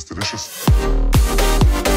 It's delicious.